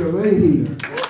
Mr.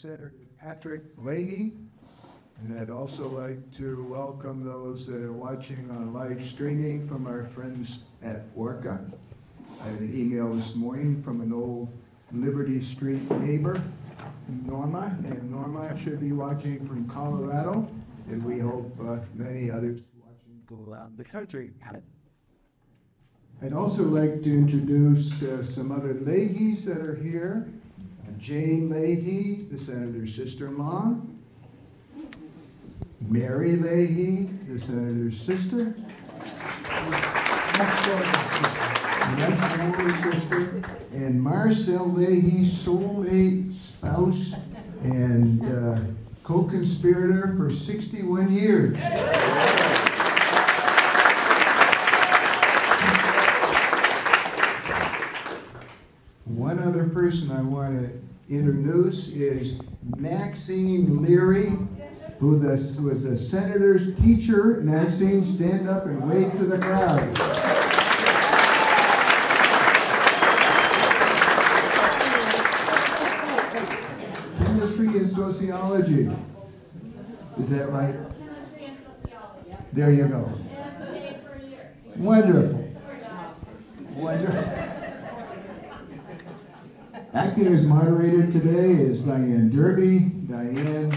Senator Patrick Leahy. And I'd also like to welcome those that are watching on live streaming from our friends at Orca. I had an email this morning from an old Liberty Street neighbor, Norma, and Norma should be watching from Colorado, and we hope uh, many others watching around the country. I'd also like to introduce uh, some other Leahys that are here. Jane Leahy, the senator's sister-in-law. Mary Leahy, the senator's sister. Next older sister. And Marcelle Leahy, soulmate, spouse, and uh, co-conspirator for 61 years. One other person I want to introduce is Maxine Leary, who this was a senator's teacher. Maxine, stand up and wave to the crowd. Chemistry and sociology. Is that right? Chemistry and sociology. There you go. And paid for a year. Wonderful. Wonderful. Acting as moderator today is Diane Derby. Diane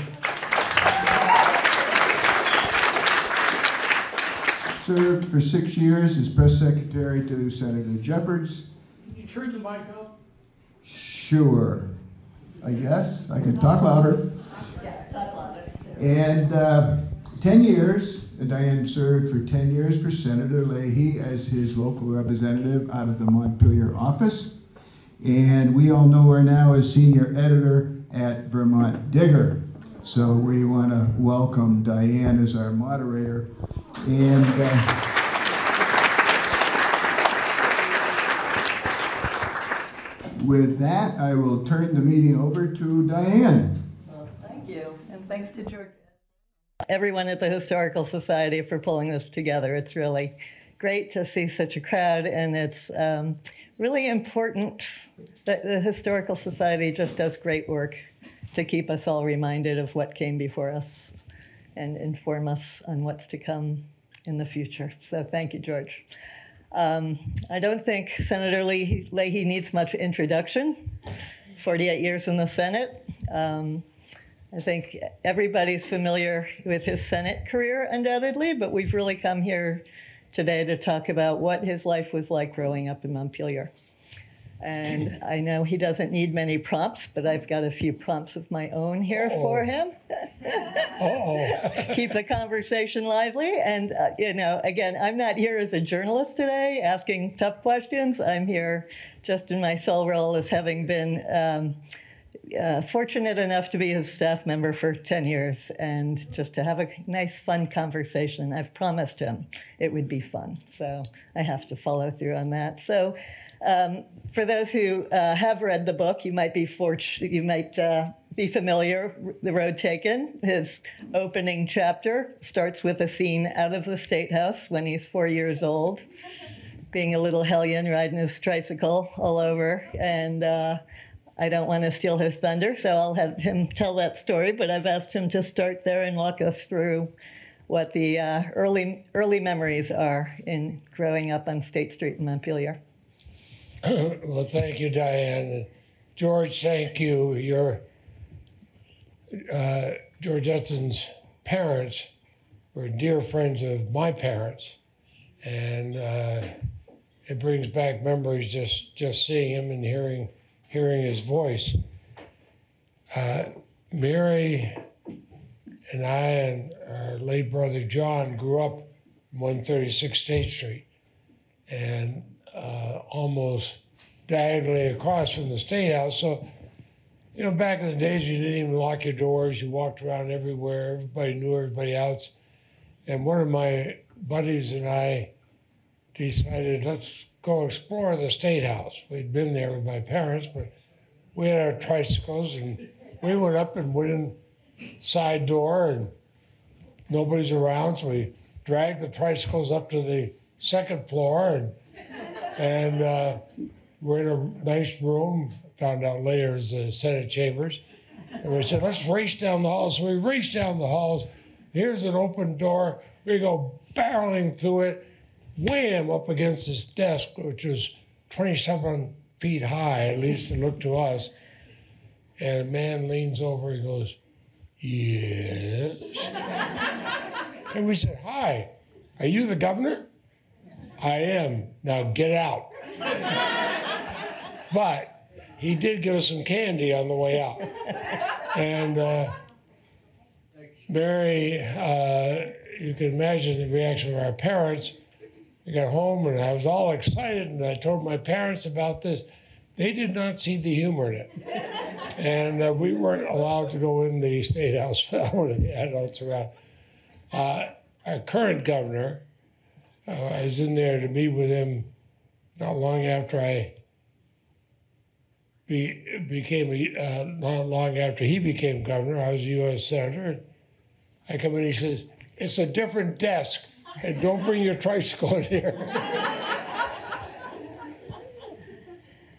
served for six years as press secretary to Senator Jeffords. Can You turn the mic up? Sure. I guess I can talk louder. Yeah, talk louder. And uh, 10 years, and Diane served for 10 years for Senator Leahy as his local representative out of the Montpelier office. And we all know her now as senior editor at Vermont Digger. So we want to welcome Diane as our moderator. And uh, with that, I will turn the meeting over to Diane. Thank you, and thanks to George. Everyone at the Historical Society for pulling this together. It's really great to see such a crowd, and it's um, really important that the Historical Society just does great work to keep us all reminded of what came before us and inform us on what's to come in the future. So thank you, George. Um, I don't think Senator Leahy, Leahy needs much introduction. 48 years in the Senate. Um, I think everybody's familiar with his Senate career, undoubtedly, but we've really come here today to talk about what his life was like growing up in Montpelier. And I know he doesn't need many prompts, but I've got a few prompts of my own here for him. Keep the conversation lively. And, uh, you know, again, I'm not here as a journalist today asking tough questions. I'm here just in my sole role as having been um, uh, fortunate enough to be his staff member for 10 years and just to have a nice, fun conversation. I've promised him it would be fun. So I have to follow through on that. So, um, for those who uh, have read the book, you might be you might uh, be familiar. The Road Taken, his opening chapter starts with a scene out of the State House when he's four years old, being a little hellion riding his tricycle all over. And uh, I don't want to steal his thunder, so I'll have him tell that story. But I've asked him to start there and walk us through what the uh, early early memories are in growing up on State Street in Montpelier. Well, thank you, Diane. George, thank you. Your uh, George Edson's parents were dear friends of my parents, and uh, it brings back memories just just seeing him and hearing hearing his voice. Uh, Mary and I and our late brother John grew up 136 State Street, and uh, almost diagonally across from the State House. So, you know, back in the days, you didn't even lock your doors. You walked around everywhere. Everybody knew everybody else. And one of my buddies and I decided, let's go explore the State House. We'd been there with my parents, but we had our tricycles and we went up and went in side door and nobody's around. So we dragged the tricycles up to the second floor and and uh, we're in a nice room. Found out later is the Senate chambers, and we said, "Let's race down the halls." So we race down the halls. Here's an open door. We go barreling through it, wham up against this desk, which was 27 feet high. At least it looked to us. And a man leans over and goes, "Yes." and we said, "Hi, are you the governor?" I am. Now get out. but he did give us some candy on the way out. And uh, Mary, uh, you can imagine the reaction of our parents. We got home and I was all excited and I told my parents about this. They did not see the humor in it. And uh, we weren't allowed to go in the state house without the adults around. Uh, our current governor, uh, I was in there to meet with him not long after I be, became a, uh, not long after he became governor. I was a U.S. senator. I come in, he says, "It's a different desk, and don't bring your tricycle in here."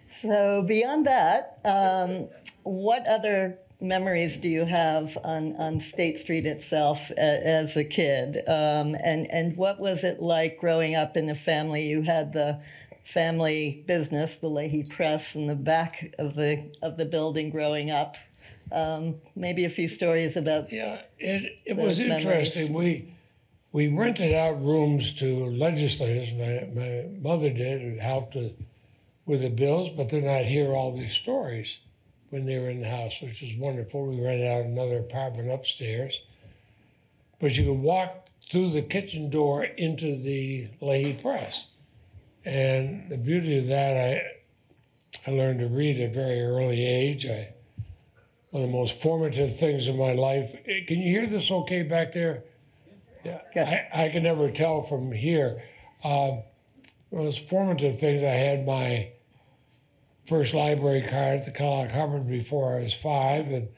So beyond that, um, what other memories do you have on, on State Street itself a, as a kid? Um, and, and what was it like growing up in a family? You had the family business, the Leahy Press, in the back of the, of the building growing up. Um, maybe a few stories about Yeah, it, it was memories. interesting. We we rented out rooms to legislators. My, my mother did and helped with, with the bills, but then I'd hear all these stories when they were in the house, which was wonderful. We rented out another apartment upstairs. But you could walk through the kitchen door into the Leahy Press. And the beauty of that, I, I learned to read at a very early age. I, one of the most formative things in my life. Eh, Can you hear this okay back there? Yeah. I, I can never tell from here. Those formative things, I had my first library card at the Kellogg Hubbard before I was five, and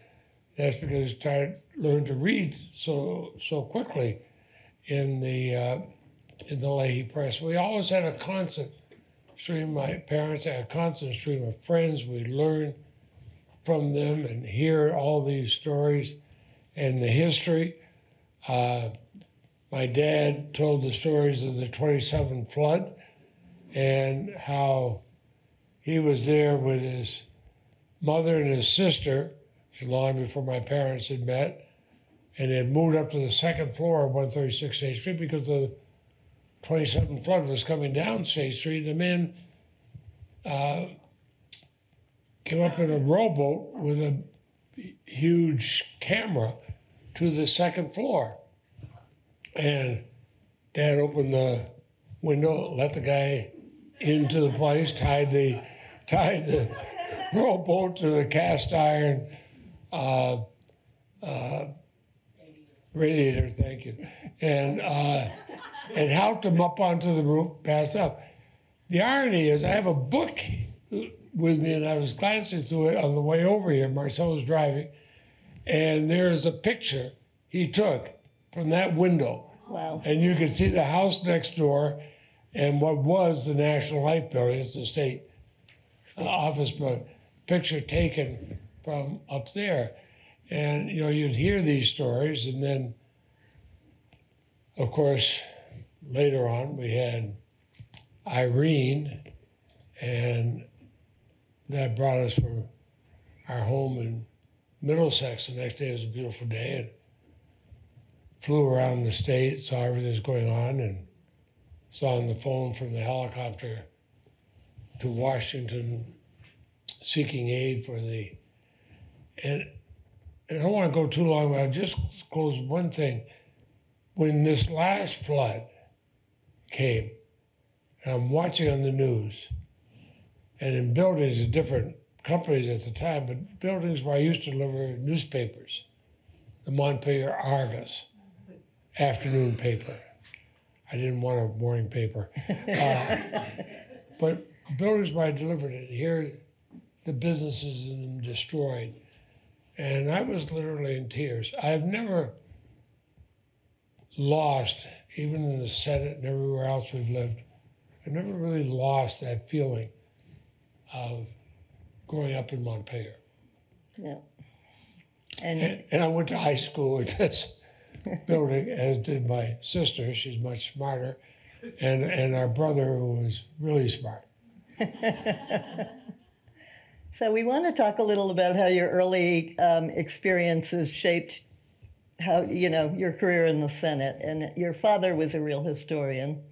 that's because I started learned to read so so quickly in the uh, in the Leahy Press. We always had a constant stream. My parents had a constant stream of friends. We learned from them and hear all these stories and the history. Uh, my dad told the stories of the 27 flood and how he was there with his mother and his sister long before my parents had met and had moved up to the second floor of 136 State Street because the 27 flood was coming down State Street. The man uh, came up in a rowboat with a huge camera to the second floor. And dad opened the window, let the guy into the place, tied the tied the rowboat to the cast iron uh, uh, radiator, thank you, and uh, and helped him up onto the roof, passed up. The irony is, I have a book with me, and I was glancing through it on the way over here. Marcelle was driving, and there is a picture he took from that window. Wow. And you could see the house next door and what was the National Life Building, it's the state uh, office, but picture taken from up there. And, you know, you'd hear these stories, and then, of course, later on, we had Irene and that brought us from our home in Middlesex. The next day was a beautiful day, and flew around the state, saw everything was going on, and saw on the phone from the helicopter to Washington seeking aid for the and and I don't want to go too long, but I'll just close one thing. When this last flood came, and I'm watching on the news, and in buildings of different companies at the time, but buildings where I used to deliver newspapers, the Montpelier Argus, afternoon paper. I didn't want a morning paper. Uh, but where I delivered it, here the businesses in them destroyed. And I was literally in tears. I've never lost, even in the Senate and everywhere else we've lived, I've never really lost that feeling of growing up in Montpelier. Yeah. And And, and I went to high school at this building, as did my sister. She's much smarter, and and our brother, who was really smart. so we want to talk a little about how your early um, experiences shaped how you know your career in the Senate. And your father was a real historian,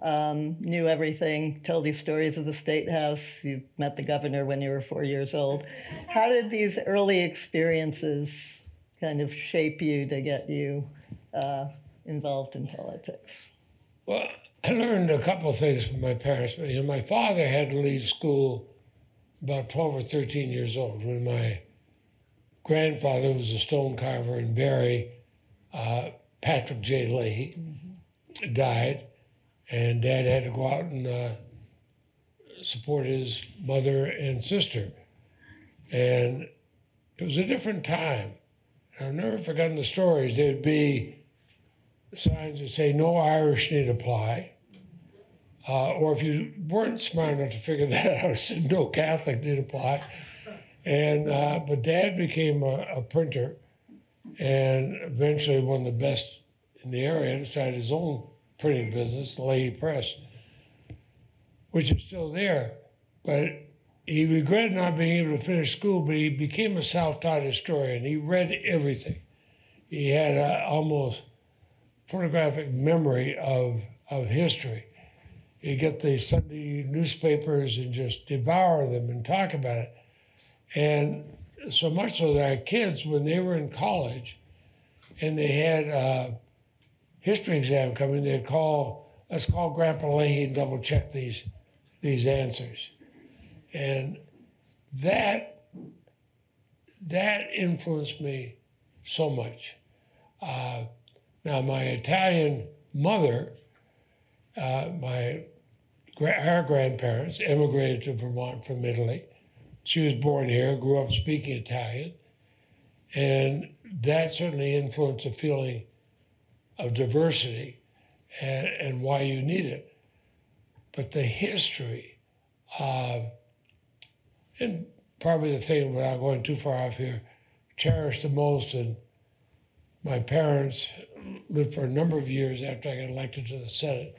um, knew everything, told you stories of the state house. You met the governor when you were four years old. How did these early experiences kind of shape you to get you uh, involved in politics? Well, I learned a couple of things from my parents. You know, my father had to leave school about 12 or 13 years old when my grandfather was a stone carver in Barre, uh, Patrick J. Leahy, died, and dad had to go out and uh, support his mother and sister. And it was a different time. I've never forgotten the stories. There'd be signs that say no Irish need apply. Uh, or if you weren't smart enough to figure that out, said no Catholic need apply. And uh, but Dad became a, a, printer, and eventually one of the best in the area, and started his own printing business, Leahy Press, which is still there. But he regretted not being able to finish school, but he became a self-taught historian. He read everything. He had almost photographic memory of of history. He'd get the Sunday newspapers and just devour them and talk about it. And so much so that our kids, when they were in college and they had a history exam coming, they'd call, let's call Grandpa Leahy and double check these, these answers. And that, that influenced me so much. Uh, now, my Italian mother, uh, my our grandparents immigrated to Vermont from Italy. She was born here, grew up speaking Italian, and that certainly influenced a feeling of diversity and, and why you need it. But the history, uh, and probably the thing, without going too far off here, cherished the most, and my parents lived for a number of years after I got elected to the Senate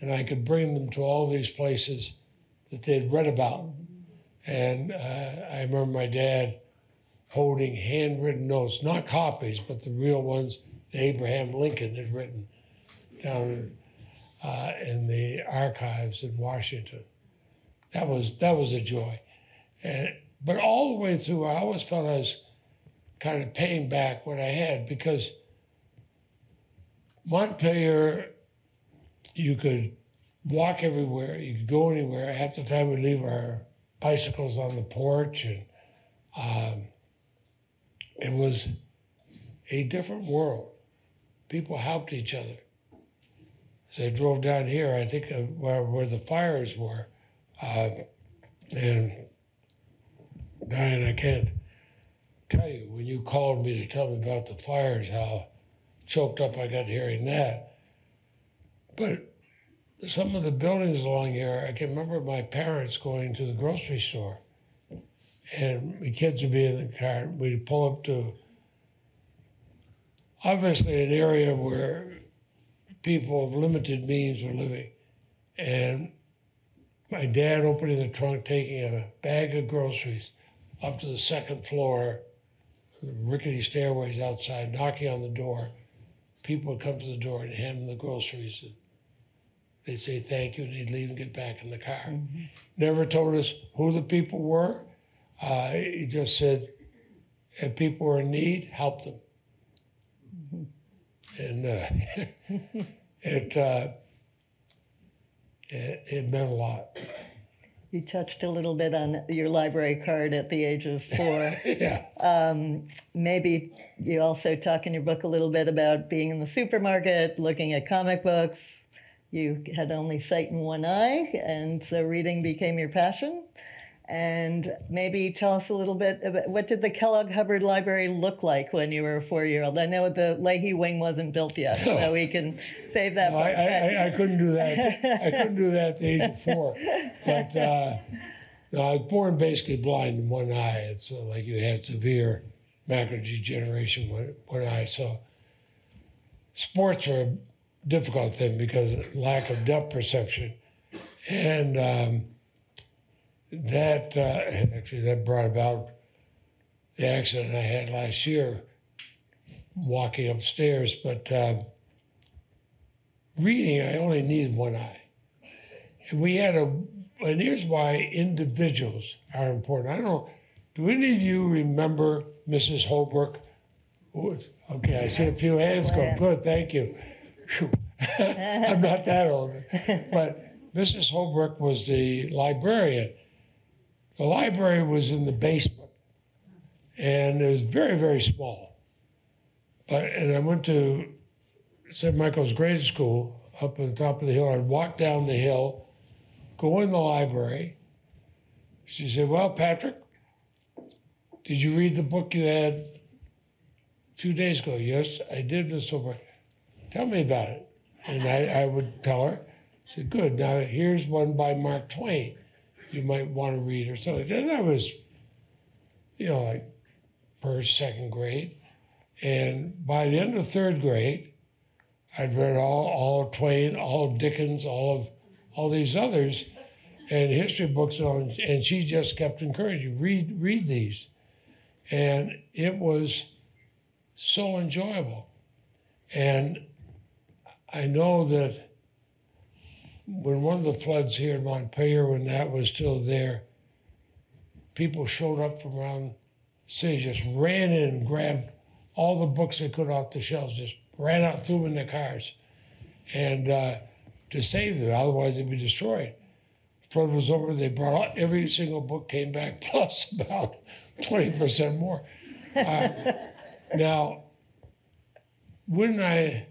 and I could bring them to all these places that they'd read about. And uh, I remember my dad holding handwritten notes, not copies, but the real ones that Abraham Lincoln had written down uh, in the archives in Washington. That was that was a joy, and but all the way through, I always felt I was kind of paying back what I had because Montpelier you could walk everywhere, you could go anywhere. Half the time we leave our bicycles on the porch, and um, it was a different world. People helped each other. As I drove down here, I think of where, where the fires were, uh, and Diane, I can't tell you when you called me to tell me about the fires, how choked up I got hearing that. But some of the buildings along here, I can remember my parents going to the grocery store, and the kids would be in the car. We'd pull up to obviously an area where people of limited means were living, and my dad opening the trunk, taking a bag of groceries up to the second floor, rickety stairways outside, knocking on the door. People would come to the door and hand him the groceries. And they'd say thank you, and he'd leave and get back in the car. Never told us who the people were. Uh, he just said, if people were in need, help them. And uh, it, uh, it it meant a lot. You touched a little bit on your library card at the age of four. yeah. Um, maybe you also talk in your book a little bit about being in the supermarket, looking at comic books. You had only sight in one eye, and so reading became your passion. And maybe tell us a little bit about what did the Kellogg Hubbard Library look like when you were a four-year-old? I know the Leahy wing wasn't built yet, so we can save that. No, I, for- I, I- couldn't do that. I couldn't do that at the age of four. But uh, I was born basically blind in one eye. It's like you had severe macular degeneration one, one eye. So sports are a difficult thing because of lack of depth perception. And um, that uh, actually that brought about the accident I had last year walking upstairs. But um, reading, I only needed one eye. And we had a, and here's why individuals are important. I don't know, do any of you remember Mrs. Holbrook? Okay, I see a few hands go. Good, thank you. I'm not that old. But Mrs. Holbrook was the librarian. The library was in the basement, and it was very, very small. But and I went to St. Michael's grade school up on the top of the hill. I'd walk down the hill, go in the library. She said, Well, Patrick, did you read the book you had a few days ago? Yes, I did, Miss Holbrook. Tell me about it. And I, I would tell her. She said, Good. Now here's one by Mark Twain you might want to read or something. And I was, you know, like first, second grade. And by the end of third grade, I'd read all, all Twain, all Dickens, all of all these others, and history books. And she just kept encouraging, read, read these. And it was so enjoyable. And I know that when one of the floods here in Montpelier, when that was still there, people showed up from around the city, just ran in and grabbed all the books they could off the shelves, just ran out, threw them in their cars, and uh, to save them, otherwise they'd be destroyed. Flood was over, they brought out every single book came back, plus about 20% more. Uh, now, when I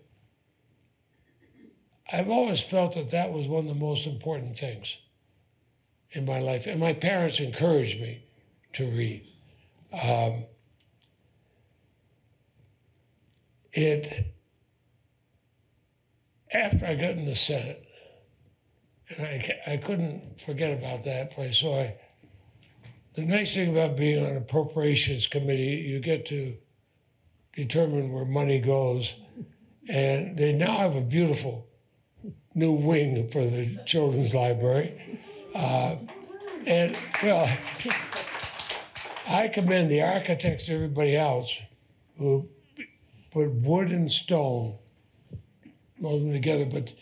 I've always felt that that was one of the most important things in my life. And my parents encouraged me to read. Um, it, after I got in the Senate, and I, I couldn't forget about that place. So I, the nice thing about being on appropriations committee, you get to determine where money goes. And they now have a beautiful new wing for the children's library. Uh, and well, I commend the architects everybody else who put wood and stone, mold them together. But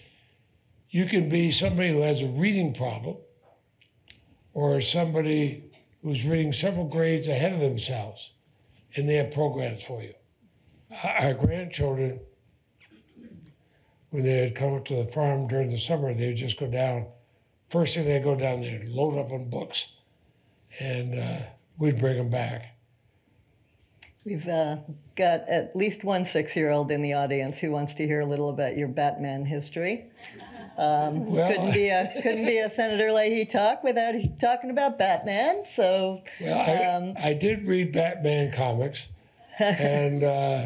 you can be somebody who has a reading problem or somebody who's reading several grades ahead of themselves, and they have programs for you. Our grandchildren when they had come up to the farm during the summer, they would just go down. First thing they'd go down there, load up on books, and uh, we'd bring them back. We've uh, got at least one six-year-old in the audience who wants to hear a little about your Batman history. Um, Well, couldn't be a couldn't be a Senator Leahy talk without talking about Batman. So Well, I, Um, I did read Batman comics, and uh,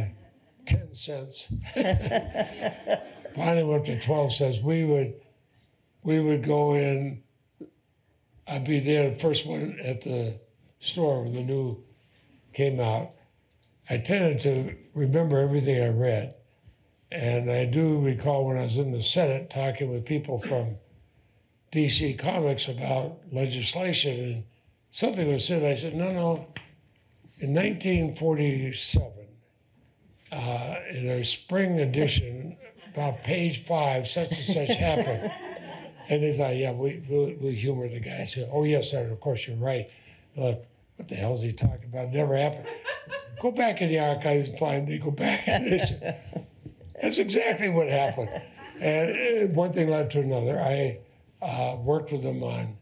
ten cents. Finally went to twelve says We would, we would go in. I'd be there, the first one at the store when the new came out. I tended to remember everything I read, and I do recall when I was in the Senate talking with people from DC Comics about legislation, and something was said. I said, no, no. In 1947, uh, in a spring edition, about page five, such and such happened. And they thought, yeah, we, we, we humored the guy. I said, oh, yes, sir, of course, you're right. Like, what the hell is he talking about? It never happened. Go back in the archives and find. They go back and they said, that's exactly what happened. And uh, one thing led to another. I uh, worked with them on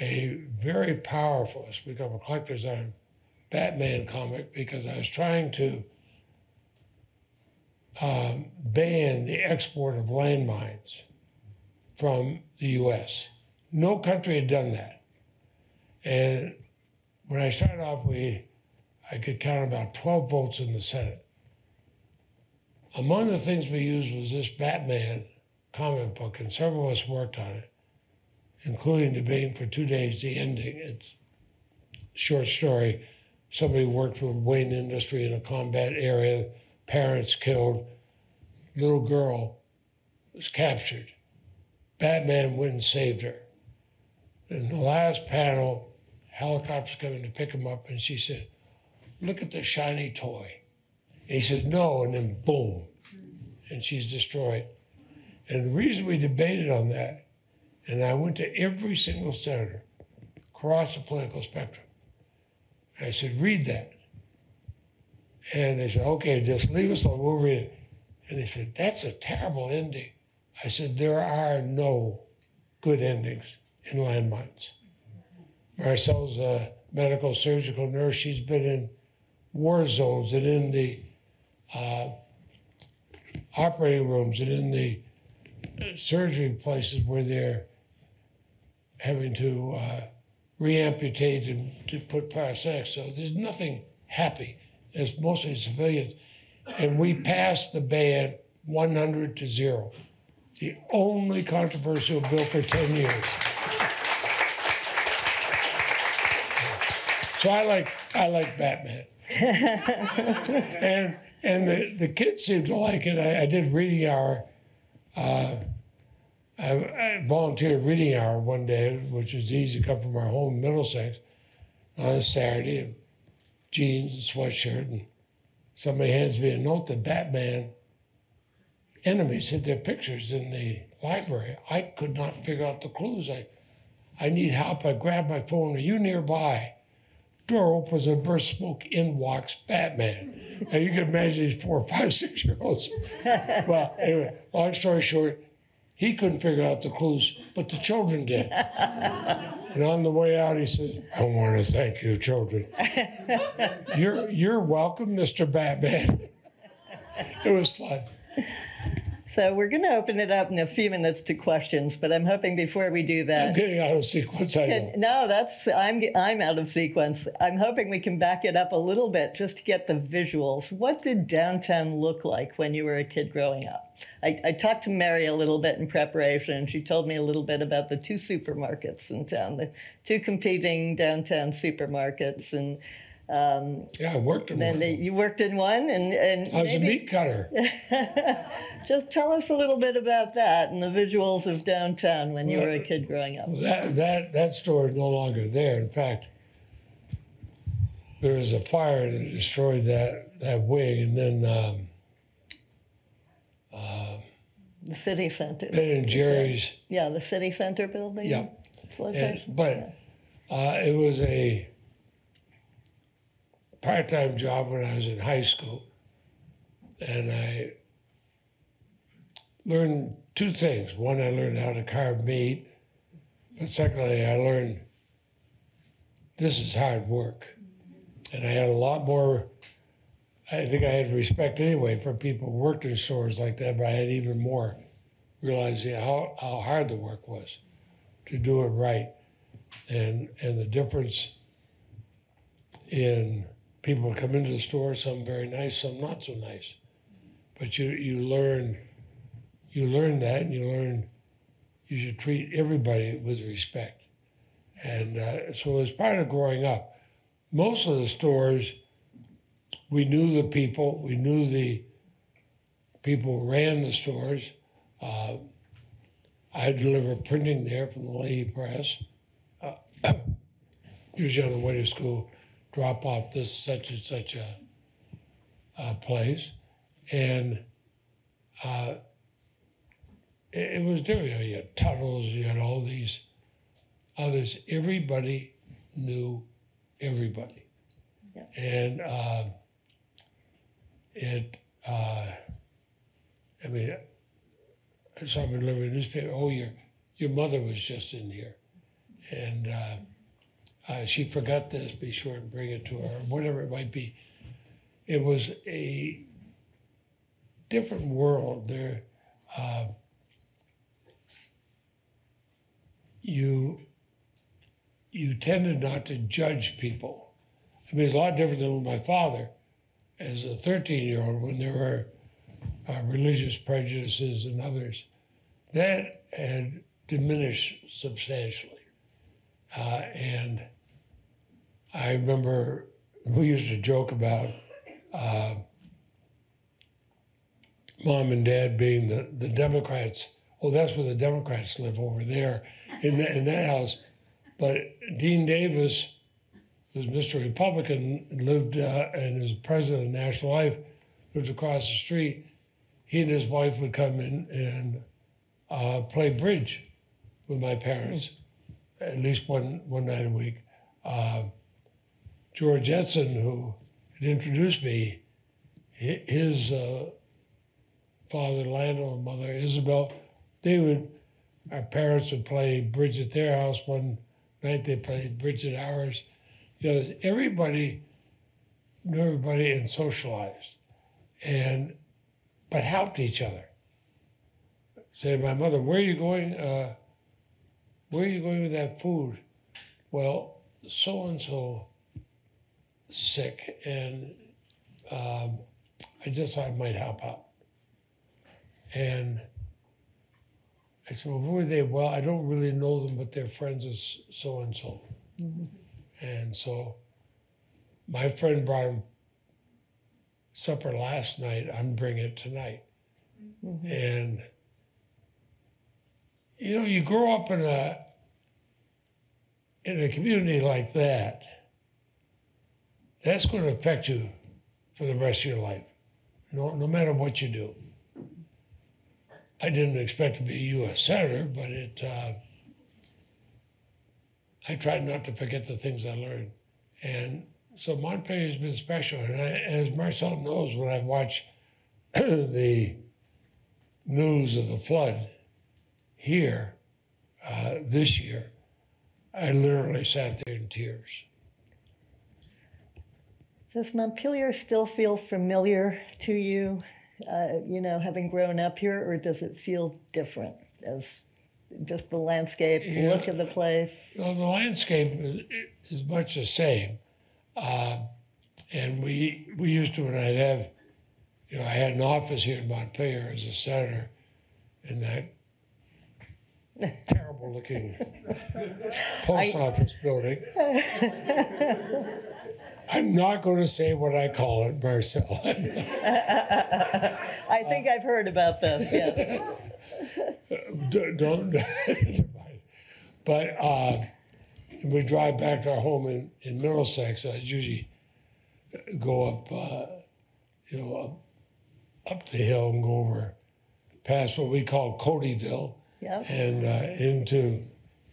a very powerful, it's become a collector's item, Batman comic because I was trying to um, ban the export of landmines from the U.S. No country had done that. And when I started off, we I could count about 12 votes in the Senate. Among the things we used was this Batman comic book, and several of us worked on it, including debating for two days the ending. It's a short story. Somebody worked for Wayne Industry in a combat area, parents killed, little girl was captured. Batman went and saved her. In the last panel, helicopter's coming to pick him up, and she said, Look at the shiny toy. And he said, No, and then boom, and she's destroyed. And the reason we debated on that, and I went to every single senator across the political spectrum. I said, read that. And they said, okay, just leave us alone, we'll read it. And they said, that's a terrible ending. I said, there are no good endings in landmines. Marcelle's a medical surgical nurse. She's been in war zones and in the uh, operating rooms and in the surgery places where they're having to uh, reamputate and to put prosthetics. So there's nothing happy. It's mostly civilians. And we passed the ban 100 to 0. The only controversial bill for 10 years. So I like I like Batman. and and the, the kids seemed to like it. I, I did reading hour. Uh, I, I, volunteered reading hour one day, which was easy to come from our home Middlesex on a Saturday, jeans and sweatshirt, and somebody hands me a note that Batman enemies had their pictures in the library. I could not figure out the clues. I, I need help. I grab my phone. Are you nearby? Door opens and bursts smoke. In walks Batman. And you can imagine these four, five, six year olds. well, anyway, long story short, he couldn't figure out the clues, but the children did. And on the way out, he says, I want to thank you, children. you're, you're welcome, Mr. Batman. it was fun. So we're going to open it up in a few minutes to questions, but I'm hoping before we do that, I'm getting out of sequence. I know. No, that's I'm I'm out of sequence. I'm hoping we can back it up a little bit just to get the visuals. What did downtown look like when you were a kid growing up? I, I talked to Mary a little bit in preparation, and she told me a little bit about the two supermarkets in town, the two competing downtown supermarkets, and um, Yeah, I worked in then one. they, you worked in one, and and I was a meat cutter. just tell us a little bit about that and the visuals of downtown when you were a kid growing up. That that that store is no longer there. In fact, there was a fire that destroyed that that wing, and then um, The city center. Ben and Jerry's. Yeah, the city center building. Yeah. Its And, location. but uh, it was a part-time job when I was in high school, and I learned two things. One, I learned how to carve meat, but secondly, I learned this is hard work, and I had a lot more. I think I had respect anyway for people who worked in stores like that, but I had even more realizing how, how hard the work was to do it right. And and the difference in people come into the store some very nice some not so nice. But you you learn you learn that and you learn you should treat everybody with respect. And uh, so as part of growing up. Most of the stores we knew the people we knew the people who ran the stores uh, I deliver printing there from the Leahy Press. Uh, usually on the way to school, drop off this such and such a, a place, and uh, it, it was different. You, know, you had tunnels, you had all these others. Everybody knew everybody, Yeah. and uh, it. Uh, I mean, someone delivered a newspaper. Oh, your your mother was just in here, and uh, uh, she forgot this. Be sure and bring it to her, or whatever it might be. It was a different world. There, uh, you you tended not to judge people. I mean, it's a lot different than with my father, as a 13 year old, when there were uh, religious prejudices and others. That had diminished substantially. Uh, and I remember we used to joke about uh, mom and dad being the, the Democrats. Oh, that's where the Democrats live over there in, that in that house. But Deane Davis, Mr. Republican, lived uh, and is president of National Life, lived across the street. He and his wife would come in and uh, play bridge with my parents at least one, one night a week. Uh, George Edson, who had introduced me, his uh, father, Lando, and mother, Isabel, they would, our parents would play bridge at their house. One night they played bridge at ours. You know, everybody knew everybody and socialized, and but helped each other. Say to my mother, "Where are you going? Uh, where are you going with that food?" Well, so and so sick, and um, I just thought I might help out. And I said, well, who are they? Well, I don't really know them, but they're friends of so and so. And so my friend brought him supper last night. I'm bringing it tonight. And, you know, you grow up in a, in a community like that, that's going to affect you for the rest of your life, no, no matter what you do. I didn't expect to be a U.S. senator, but it. Uh, I tried not to forget the things I learned, and so Montpelier has been special. And I, as Marcelle knows, when I watch the news of the flood here uh, this year, I literally sat there in tears. Does Montpelier still feel familiar to you, uh, you know, having grown up here, or does it feel different as just the landscape, the Yeah. look of the place? Well, the landscape is, is much the same, uh, and we we used to when I'd have, you know, I had an office here in Montpelier as a senator, in that terrible looking post I- office building. I'm not going to say what I call it, Marcelle. I think I've heard about this. Yes. Don't, but uh, we drive back to our home in, in Middlesex. I usually go up, uh, you know, up, up the hill and go over past what we call Codyville Yep. and uh, into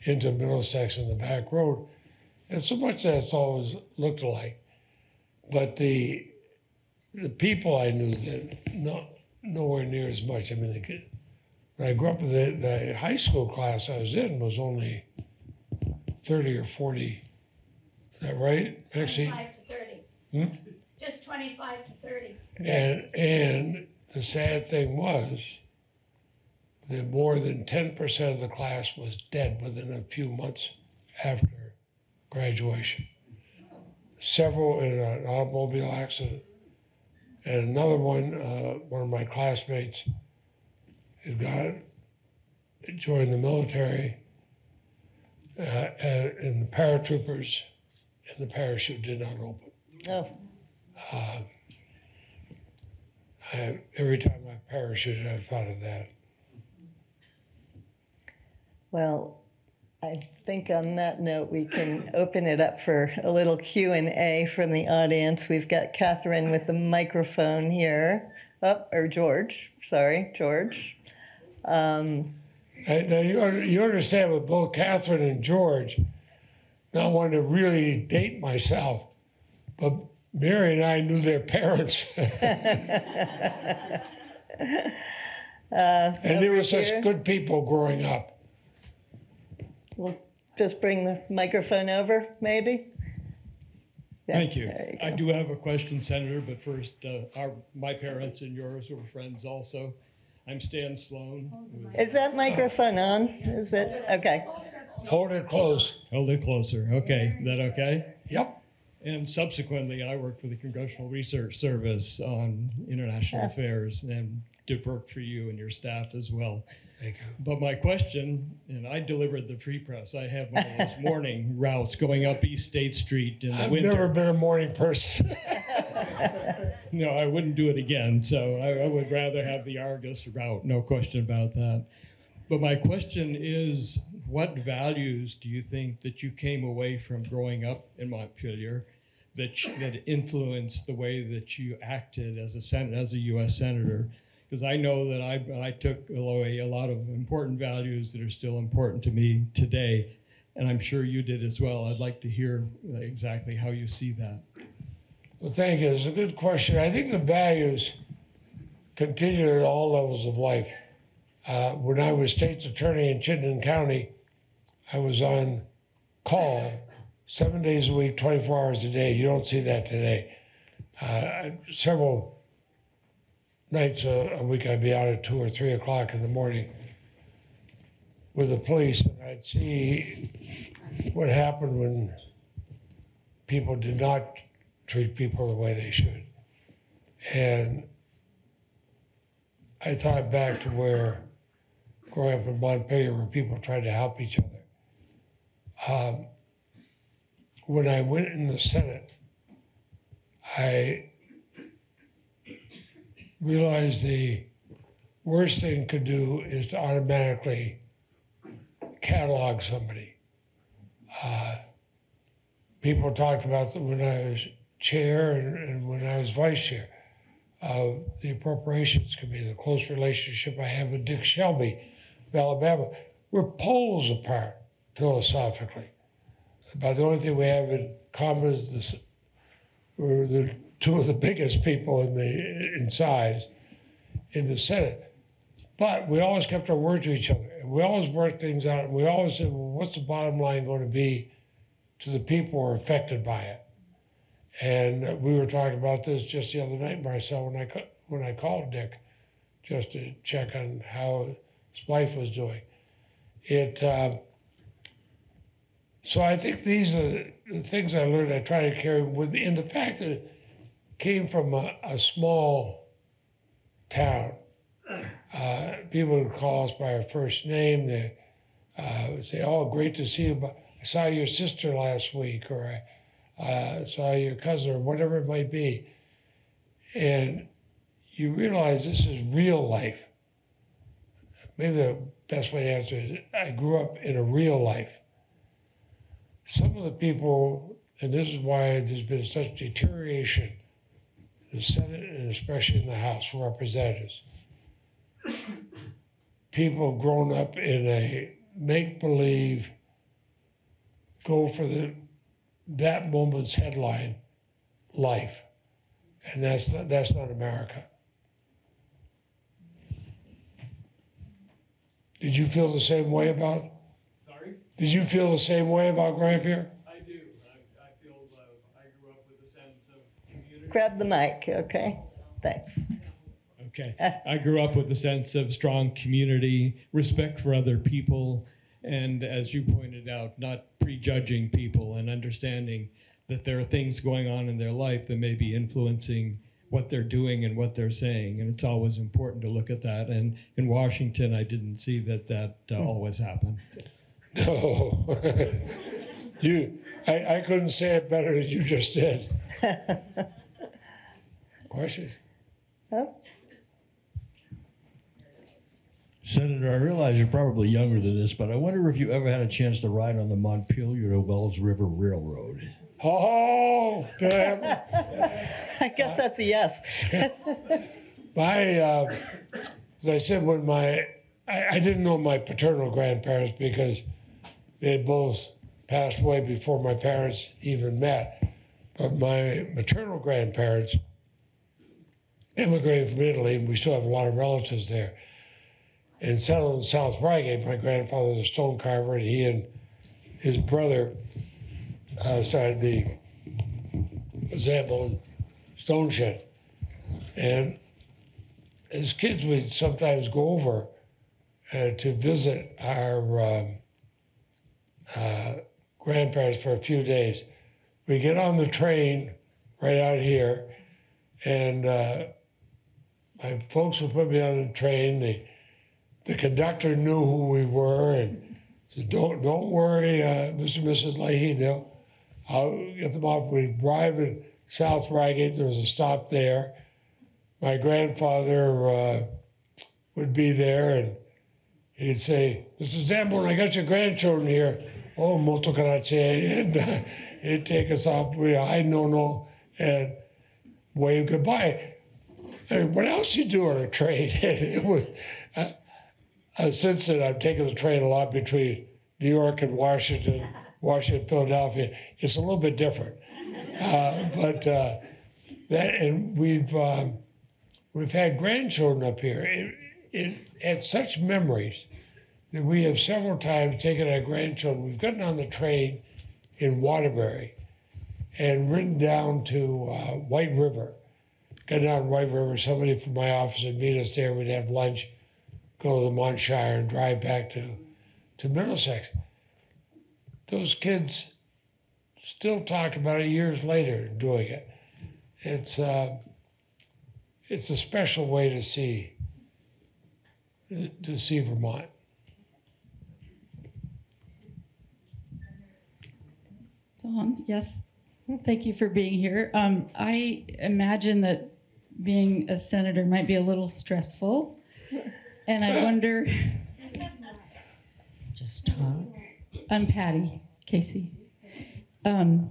into Middlesex in the back road. And so much that's always looked alike. But the the people I knew then, no, nowhere near as much. I mean, the, I grew up, the, the high school class I was in was only 30 or 40. Is that right, Maxine? Twenty-five to thirty. Hmm? Just twenty-five to thirty. And, and the sad thing was that more than 10% of the class was dead within a few months after graduation. Several in an automobile accident. And another one, uh, one of my classmates had got joined the military uh, uh, in the paratroopers, and the parachute did not open. Oh, I, every time I parachuted, I've thought of that. Well, I think on that note, we can open it up for a little Q and A from the audience. We've got Catherine with the microphone here. Oh, or George, sorry, George. Uh, Now, you, you understand with both Catherine and George, not wanting to really date myself, but Mary and I knew their parents. and they were such here. good people growing up. We'll just bring the microphone over, maybe? Yeah, Thank you. there I do have a question, Senator, but first, uh, our, my parents and yours were friends also. I'm Stan Sloan. Is that microphone on? Is it? Okay. Hold it close. Hold it closer. Okay, is that okay? Yep. And subsequently, I worked for the Congressional Research Service on international affairs and did work for you and your staff as well. Thank you. But my question, and I delivered the free press. I have one of those morning routes going up East State Street in the I've winter. never been a morning person. No, I wouldn't do it again. So I, I would rather have the Argus route, no question about that. But my question is, what values do you think that you came away from growing up in Montpelier that that influenced the way that you acted as a sen- as a U.S. senator? Because I know that I I took away a lot of important values that are still important to me today, and I'm sure you did as well. I'd like to hear exactly how you see that. Well, thank you. It's a good question. I think the values continue at all levels of life. Uh, when I was state's attorney in Chittenden County, I was on call seven days a week, 24 hours a day. You don't see that today. Uh, several nights a, a week, I'd be out at two or three o'clock in the morning with the police, and I'd see what happened when people did not treat people the way they should. And I thought back to where growing up in Montpelier, where people tried to help each other. Um, when I went in the Senate, I realized the worst thing to do is to automatically catalog somebody people talked about when I was chair and, and when I was vice chair of the Appropriations Committee, the close relationship I have with Dick Shelby of Alabama. We're poles apart philosophically. About the only thing we have in common is this, we're the two of the biggest people in the in size in the Senate. But we always kept our word to each other, and we always worked things out. And we always said, "Well, what's the bottom line going to be to the people who are affected by it. And uh, we were talking about this just the other night, Marcelle, when I when I called Dick, just to check on how his wife was doing. It. Um, so I think these are the things I learned. I try to carry with me, and the fact that it came from a, a small town. Uh, people would call us by our first name. They uh, would say, "Oh, great to see you." I saw your sister last week, or I uh, saw your cousin, or whatever it might be. And you realize this is real life. Maybe the best way to answer it, I grew up in a real life. Some of the people, and this is why there's been such deterioration in the Senate and especially in the House of Representatives. People grown up in a make believe, go for the that moment's headline life. And that's not, that's not America. Did you feel the same way about? Sorry. Did you feel the same way about growing up? I do. I, I feel uh, I grew up with a sense of community. Grab the mic, okay? Thanks. Okay. I grew up with a sense of strong community, respect for other people, and as you pointed out, not prejudging people and understanding that there are things going on in their life that may be influencing what they're doing and what they're saying. And it's always important to look at that. And in Washington, I didn't see that that uh, always happened. No. you, I, I couldn't say it better than you just did. Questions? Huh? Senator, I realize you're probably younger than this, but I wonder if you ever had a chance to ride on the Montpelier to Wells River Railroad. Oh, did I guess that's a yes. My, uh, as I said, when my, I, I didn't know my paternal grandparents because they both passed away before my parents even met. But my maternal grandparents immigrated from Italy, and we still have a lot of relatives there. And settled in South Ryegate. My grandfather was a stone carver, and he and his brother uh, started the Zambon stone shed. And as kids, we'd sometimes go over uh, to visit our um, uh, grandparents for a few days. We get on the train right out here, and uh, my folks would put me on the train. The, the conductor knew who we were and said, "Don't don't worry, uh, Mr. and Mrs. Leahy. They'll I'll get them off." We arrived in South Ryegate. There was a stop there my grandfather uh, would be there and he'd say, Mr. Zambon, I got your grandchildren here. Oh, molto grazie. And uh, he'd take us off. We, I no, no, and wave goodbye. I mean, what else you do on a train? it was, uh, since then, I've taken the train a lot between New York and Washington, Washington, Philadelphia. It's a little bit different. Uh, but uh, that, and we've, um, We've had grandchildren up here. It, it had such memories that we have several times taken our grandchildren. We've gotten on the train in Waterbury and ridden down to uh, White River. Got down White River. Somebody from my office would meet us there. We'd have lunch, go to the Montshire, and drive back to, to Middlesex. Those kids still talk about it years later doing it. It's uh, it's a special way to see to see Vermont. Dawn, yes. Thank you for being here. Um, I imagine that being a senator might be a little stressful. And I wonder, Just talk. I'm Patty Casey. Um,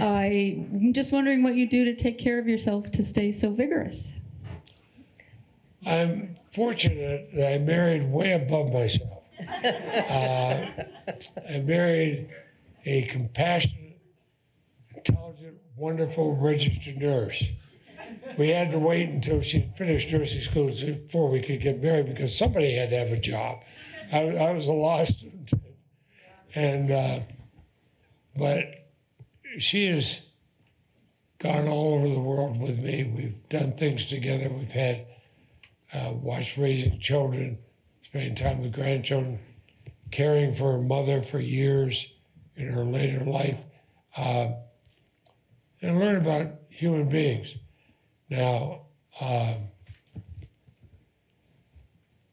I'm just wondering what you do to take care of yourself to stay so vigorous. I'm fortunate that I married way above myself. Uh, I married a compassionate, intelligent, wonderful registered nurse. We had to wait until she finished nursing school before we could get married because somebody had to have a job. I, I was a law student, and uh, but she has gone all over the world with me. We've done things together. We've had uh, watched raising children, spending time with grandchildren, caring for her mother for years in her later life, uh, and learn about human beings. Now, um,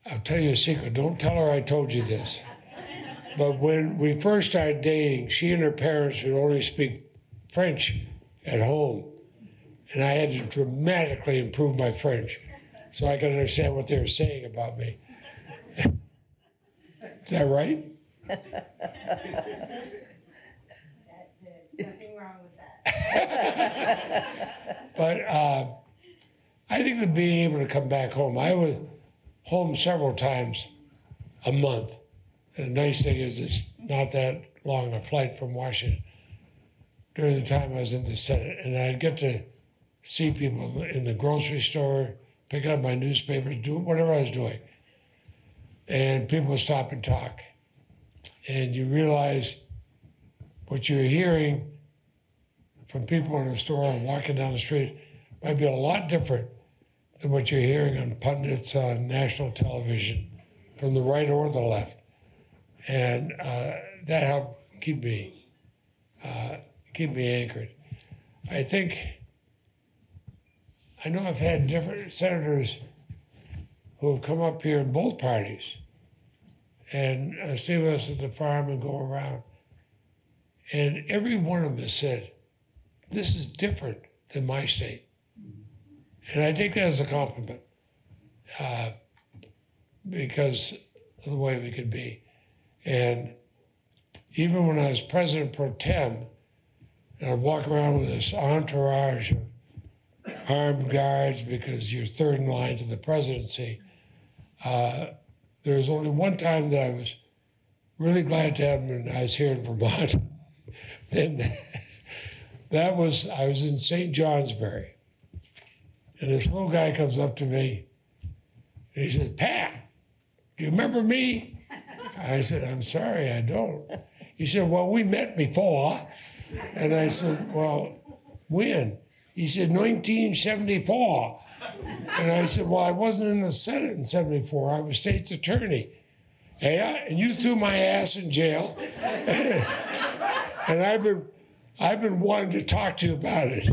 I'll tell you a secret. Don't tell her I told you this. But when we first started dating, she and her parents would only speak French at home. And I had to dramatically improve my French so I could understand what they were saying about me. Is that right? There's nothing wrong with that. But uh, I think that being able to come back home, I was home several times a month. And the nice thing is, it's not that long a flight from Washington during the time I was in the Senate. And I'd get to see people in the grocery store, pick up my newspapers, do whatever I was doing. And people would stop and talk. And you realize what you're hearing from people in the store and walking down the street might be a lot different than what you're hearing on pundits on national television from the right or the left. And uh, that helped keep me uh, keep me anchored. I think I know I've had different senators who have come up here in both parties and uh, stay with us at the farm and go around. And every one of them has said, this is different than my state. And I take that as a compliment. Uh, because of the way we could be. And even when I was president pro tem, and I walk around with this entourage of armed guards because you're third in line to the presidency. Uh, there was only one time that I was really glad to have him, and I was here in Vermont. and that was, I was in St. Johnsbury. And this little guy comes up to me and he says, Pat, do you remember me? I said, I'm sorry, I don't. He said, Well, we met before. And I said, Well, when? He said, 1974. And I said, Well, I wasn't in the Senate in 74. I was state's attorney. Yeah, and you threw my ass in jail. and I've been I've been wanting to talk to you about it.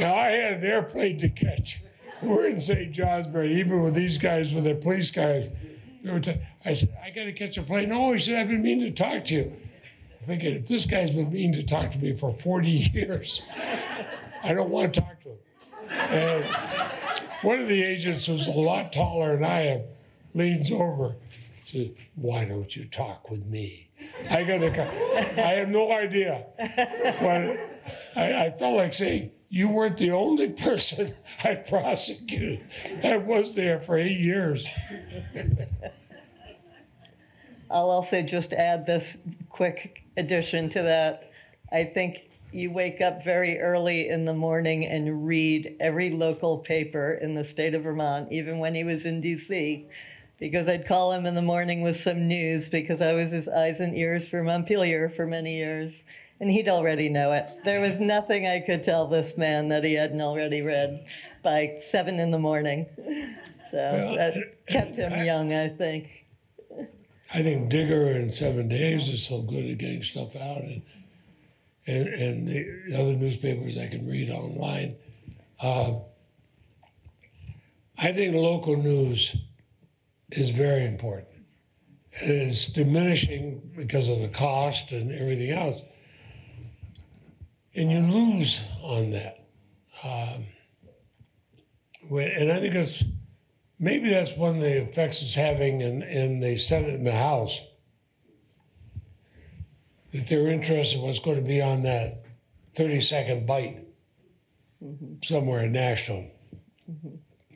Now I had an airplane to catch. We're in St. Johnsbury, even with these guys, with their police guys. I said, I got to catch a plane. No, he said, I've been meaning to talk to you. I'm Thinking, if this guy's been meaning to talk to me for 40 years, I don't want to talk to him. And one of the agents who's a lot taller than I am leans over, says, Why don't you talk with me? I got to, I have no idea. But I, I felt like saying, You weren't the only person I prosecuted. I was there for eight years. I'll also just add this quick addition to that. I think you wake up very early in the morning and read every local paper in the state of Vermont, even when he was in DC, because I'd call him in the morning with some news because I was his eyes and ears for Montpelier for many years. And he'd already know it. There was nothing I could tell this man that he hadn't already read by seven in the morning. So that kept him young, I think. I think Digger and Seven Days is so good at getting stuff out, and and, and the other newspapers I can read online. Uh, I think local news is very important. And it's diminishing because of the cost and everything else. And you lose on that. Um, when, and I think it's maybe that's one of the effects it's having in, in the Senate and the House. That they're interested in what's going to be on that 30 second bite somewhere in national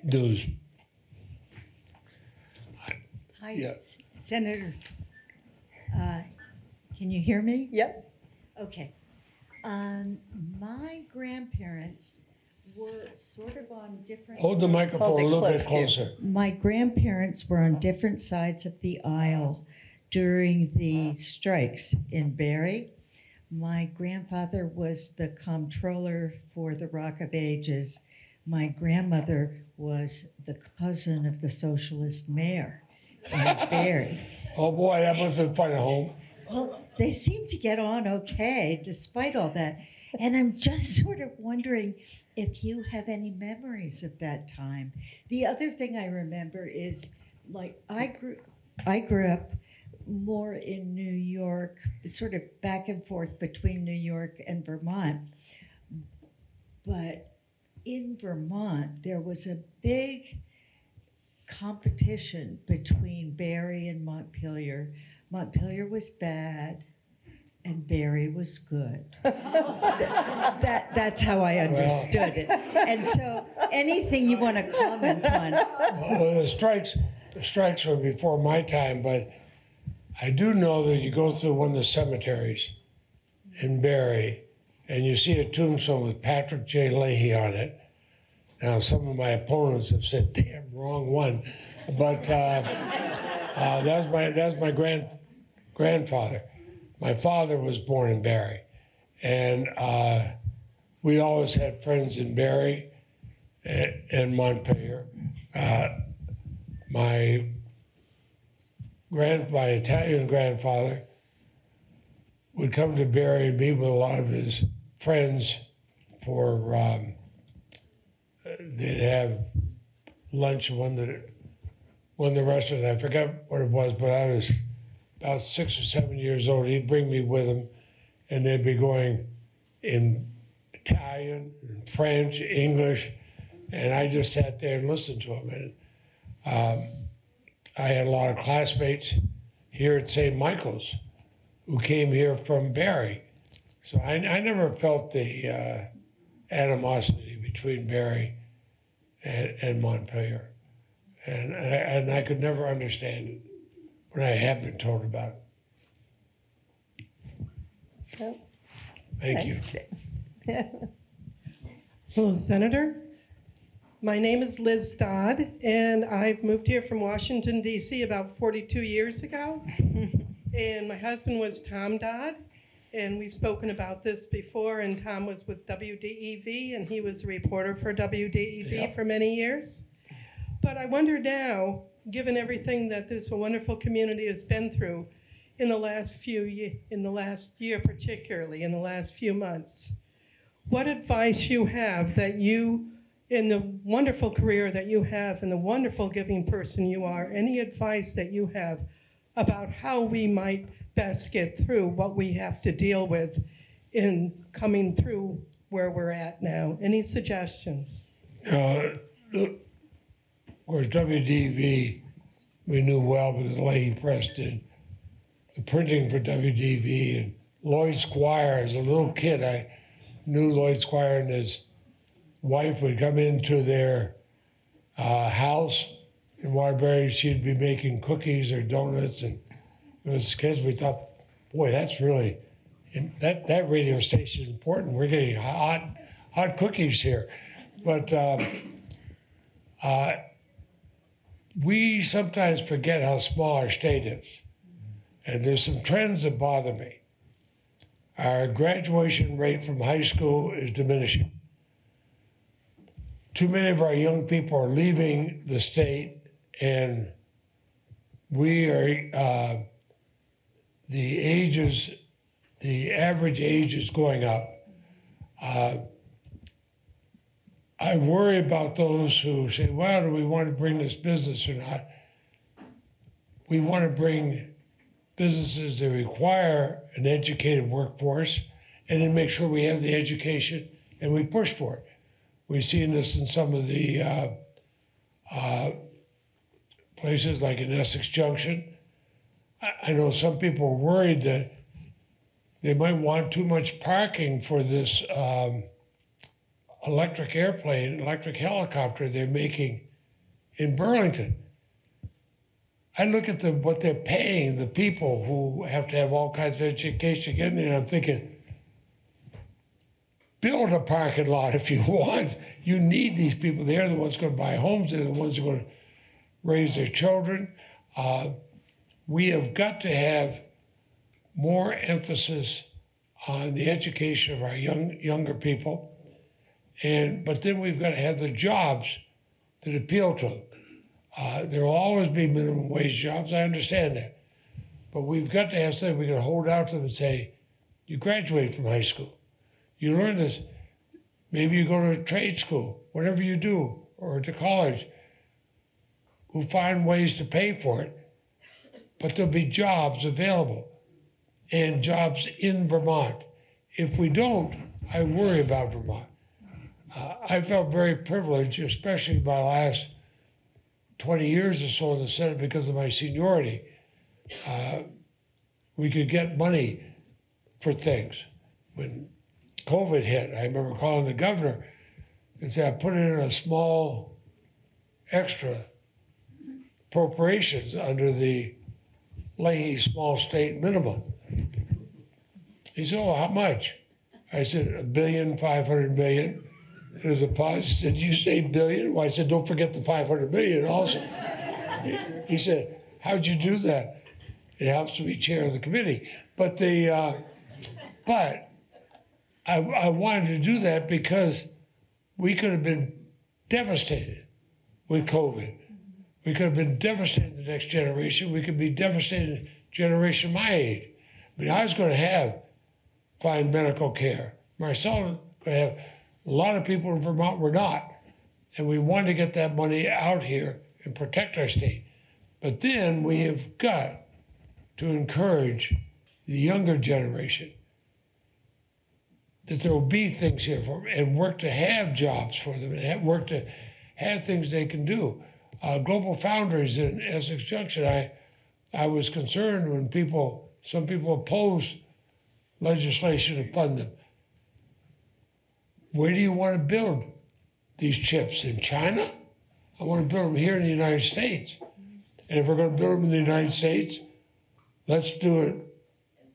news. Hi, Yeah. Senator. Uh, Can you hear me? Yep. Okay. Um, My grandparents were sort of on different. Hold the microphone Hold a little bit close closer. My grandparents were on different sides of the aisle during the strikes in Barre. My grandfather was the comptroller for the Rock of Ages. My grandmother was the cousin of the socialist mayor in Barre. Oh boy, that must have been fun at home. Well, they seem to get on okay despite all that. And I'm just sort of wondering if you have any memories of that time. The other thing I remember is like I grew I grew up more in New York, sort of back and forth between New York and Vermont. But in Vermont, there was a big competition between Barre and Montpelier. Montpelier was bad and Barre was good. that, that- that's how I understood it. And so anything you want to comment on, Well, the strikes, the strikes were before my time, but I do know that you go through one of the cemeteries in Barre, and you see a tombstone with Patrick J. Leahy on it. Now, some of my opponents have said, "Damn, wrong one," but uh, uh, my that was my grand grandfather. My father was born in Barre, and uh, we always had friends in Barre and, Montpelier. Uh, my grand my Italian grandfather would come to Barre and meet with a lot of his friends for um, they'd have lunch one of of the restaurants. I forgot what it was, but I was about six or seven years old. He'd bring me with him, and they'd be going in Italian, French, English, and I just sat there and listened to him. And um, I had a lot of classmates here at St. Michael's who came here from Barre. So I, I never felt the uh, animosity between Barre and, and Montpelier. And I, and I could never understand it when I have been told about it. Yep. Thank you. Hello, Senator. My name is Liz Dodd, and I've moved here from Washington, D.C. about 42 years ago. and my husband was Tom Dodd, and we've spoken about this before. And Tom was with WDEV, and he was a reporter for WDEV Yep. for many years. But I wonder now, given everything that this wonderful community has been through in the last few ye- in the last year, particularly in the last few months, what advice you have that you, in the wonderful career that you have and the wonderful giving person you are, any advice that you have about how we might best get through what we have to deal with in coming through where we're at now? Any suggestions? Uh, of course, WDEV we knew well because Leahy Press did the printing for WDEV. And Lloyd Squier, as a little kid, I knew Lloyd Squier and his wife would come into their uh, house in Waterbury. She'd be making cookies or donuts. And as kids, we thought, boy, that's really, that, that radio station is important. We're getting hot, hot cookies here. But um, uh, we sometimes forget how small our state is. And there's some trends that bother me. Our graduation rate from high school is diminishing. Too many of our young people are leaving the state, and we are, uh, the ages, the average age is going up. Uh, I worry about those who say, well, do we want to bring this business or not? We want to bring businesses that require an educated workforce and then make sure we have the education and we push for it. We've seen this in some of the uh, uh, places like in Essex Junction. I, I know some people are worried that they might want too much parking for this. Um, electric airplane, electric helicopter they're making in Burlington. I look at the, what they're paying the people who have to have all kinds of education to get in there, and I'm thinking, build a parking lot if you want. You need these people. They're the ones going to buy homes. They're the ones who are going to raise their children. Uh, we have got to have more emphasis on the education of our young younger people. And but then we've got to have the jobs that appeal to them. Uh, there will always be minimum wage jobs. I understand that, but we've got to have something we can hold out to them and say, "You graduated from high school, you learn this. Maybe you go to a trade school, whatever you do, or to college. We'll find ways to pay for it, but there'll be jobs available, and jobs in Vermont. If we don't, I worry about Vermont." Uh, I felt very privileged, especially my last 20 years or so in the Senate because of my seniority. Uh, we could get money for things. When COVID hit, I remember calling the governor and saying, I put in a small extra appropriations under the Leahy small state minimum. He said, Oh, how much? I said, a billion, five hundred million. There was a pause. He said, You say billion? Well, I said, Don't forget the 500 million also. He- he said, How'd you do that? It helps to be chair of the committee. But the, uh, but I, I wanted to do that because we could have been devastated with COVID. We could have been devastated the next generation. We could be devastated generation my age. I mean, I was going to have fine medical care. Marcelle going to have a lot of people in Vermont were not. And we wanted to get that money out here and protect our state. But then we have got to encourage the younger generation that there will be things here for them and work to have jobs for them and work to have things they can do. uh, Global Foundries in Essex Junction. I, I was concerned when people, some people opposed legislation to fund them. Where do you want to build these chips? In China? I want to build them here in the United States. And if we're going to build them in the United States, let's do it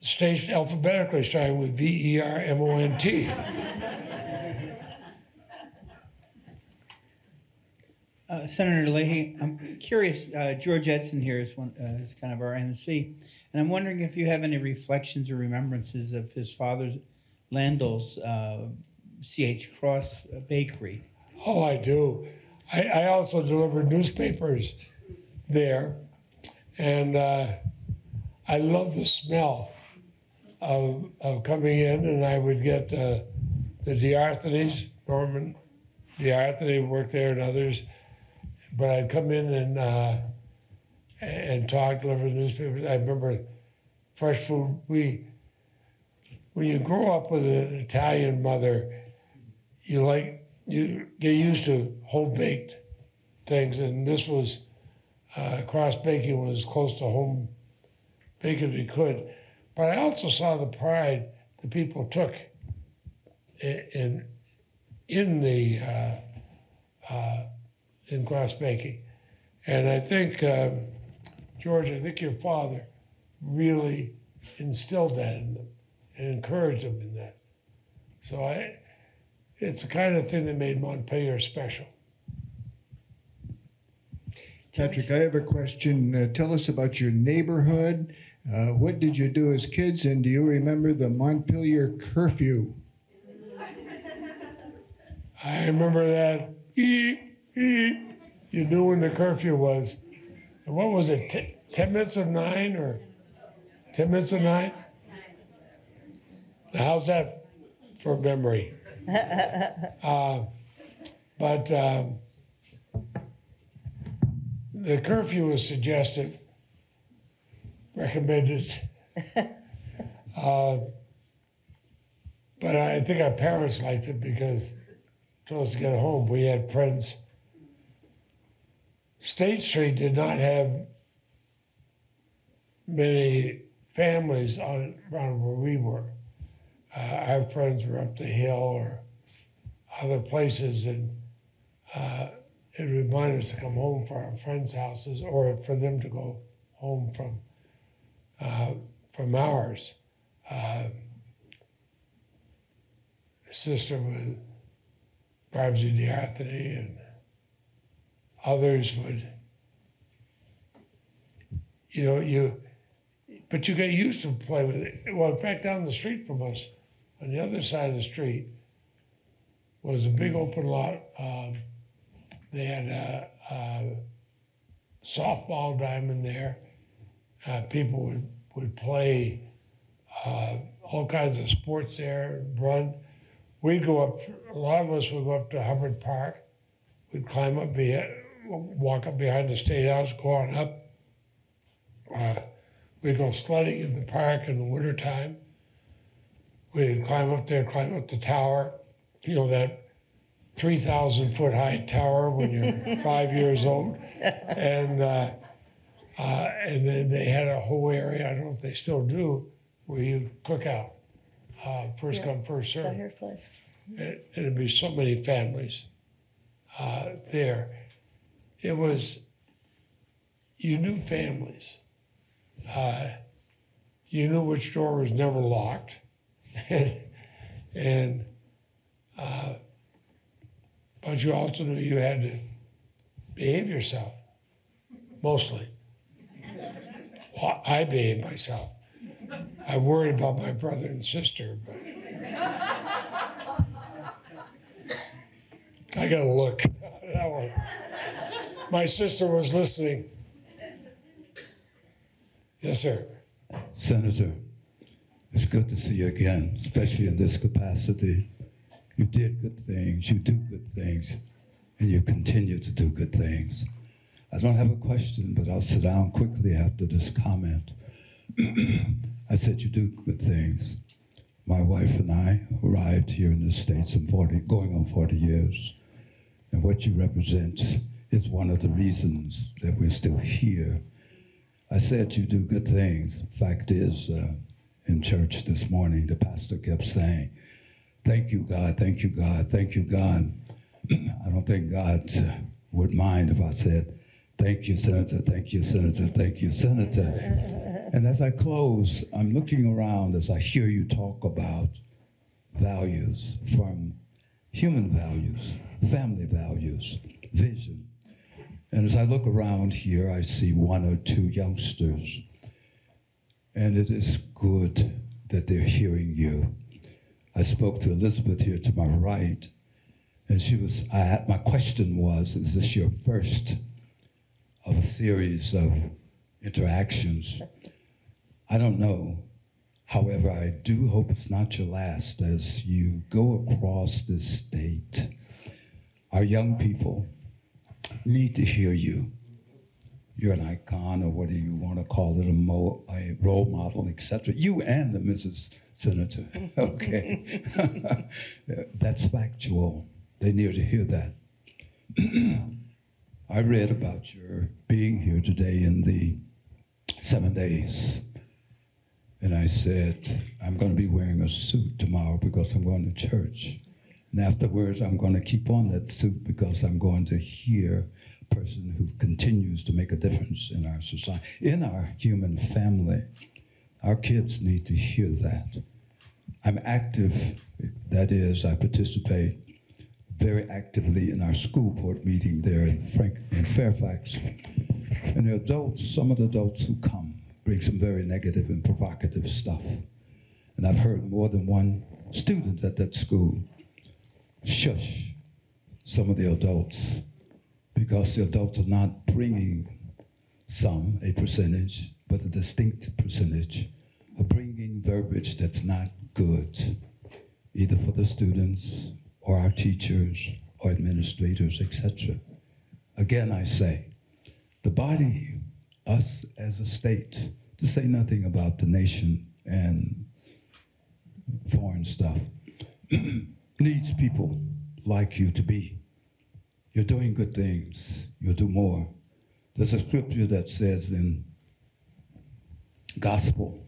staged alphabetically, starting with V E R M O N T. Uh, Senator Leahy, I'm curious. Uh, George Edson here is one uh, is kind of our MC, and I'm wondering if you have any reflections or remembrances of his father's Landell's uh, C.H. Cross Bakery. Oh, I do. I, I also delivered newspapers there, and uh, I love the smell of, of coming in, and I would get uh, the Diarthes, Norman Diarthes worked there, and others. But I'd come in and uh, and talk, deliver the newspapers. I remember fresh food. We when you grow up with an Italian mother, you like you get used to home baked things, and this was uh, cross baking was as close to home bake as we could. But I also saw the pride the people took in in, in the uh, uh, in cross baking, and I think um, George, I think your father really instilled that in them and encouraged them in that. So I, it's the kind of thing that made Montpelier special. Patrick, I have a question. Uh, tell us about your neighborhood. Uh, what did you do as kids, and do you remember the Montpelier curfew? I remember that. Eep, eep. You knew when the curfew was. And what was it? T- ten minutes of nine or ten minutes of nine? How's that for memory? uh, but um, the curfew was suggested, recommended. uh, but I think our parents liked it because told us to get home. We had friends. State Street did not have many families on around where we were. Uh, our friends were up the hill or other places, and uh, it reminded us to come home for our friends' houses or for them to go home from uh, from ours. Uh, sister with Barbsy Diarthony and others would, you know, you, but you get used to play with it. Well, in fact, down the street from us, on the other side of the street, was a big open lot. Um, they had a, a softball diamond there. Uh, people would, would play uh, all kinds of sports there, run. We'd go up, a lot of us would go up to Hubbard Park. We'd climb up, behind, walk up behind the State House, go on up. Uh, we'd go sledding in the park in the wintertime. We'd climb up there, climb up the tower, you know, that 3,000 foot high tower when you're five years old. And, uh, uh, and then they had a whole area, I don't know if they still do, where you cook out. Uh, first Yeah. come, first. Fireplace. It, it'd be so many families uh, there. It was, you knew families. Uh, you knew which door was never locked. And, and uh, but you also knew you had to behave yourself, mostly. Well, I behaved myself. I worried about my brother and sister, but I got to look that one. My sister was listening. Yes, sir. Senator, it's good to see you again, especially in this capacity. You did good things, you do good things, and you continue to do good things. I don't have a question, but I'll sit down quickly after this comment. I said you do good things. My wife and I arrived here in the States in 40, going on 40 years. And what you represent is one of the reasons that we're still here. I said you do good things. Fact is, uh, in church this morning, the pastor kept saying, Thank you, God, thank you, God, thank you, God. I don't think God uh, would mind if I said, Thank you, Senator, thank you, Senator, thank you, Senator. And as I close, I'm looking around as I hear you talk about values from human values, family values, vision. And as I look around here, I see one or two youngsters. And it is good that they're hearing you. I spoke to Elizabeth here to my right, and she was, I had, my question was, is this your first of a series of interactions? I don't know. However, I do hope it's not your last as you go across this state. Our young people need to hear you. You're an icon, or do you want to call it, a, mo- a role model, etc. You and the Mrs. Senator, okay? That's factual. They need to hear that. I read about your being here today in the seven days. And I said, I'm going to be wearing a suit tomorrow because I'm going to church. And afterwards, I'm going to keep on that suit because I'm going to hear person who continues to make a difference in our society, in our human family. Our kids need to hear that. I'm active, that is, I participate very actively in our school board meeting there in, Frank, in Fairfax. And the adults, some of the adults who come, bring some very negative and provocative stuff. And I've heard more than one student at that school shush some of the adults because the adults are not bringing some, a percentage, but a distinct percentage, are bringing verbiage that's not good, either for the students or our teachers or administrators, etc. Again, I say, the body, us as a state, to say nothing about the nation and foreign stuff, needs people like you to be. You're doing good things. You'll do more. There's a scripture that says in gospel